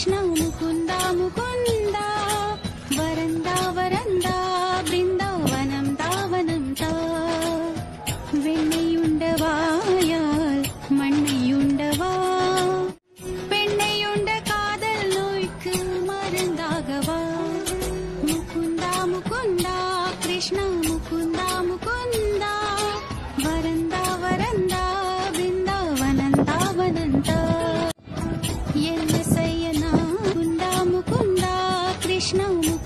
கிருஷ்ணா முகுந்தா முகுந்தா வரந்தா வரந்தா பிருந்தாவனம் தாவனம் தா வெண்ணை உண்டவாயால் மண்ணை உண்டவா பெண்ணை உண்ட காதல் நோய்க்கு மருந்தாகவா முகுந்தா முகுந்தா கிருஷ்ணா முகுந்தா முகுந்தா வரந்தா வரந்தா பிருந்தாவனம் தாவனம் தா என்ன não.